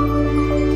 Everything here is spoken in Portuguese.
Música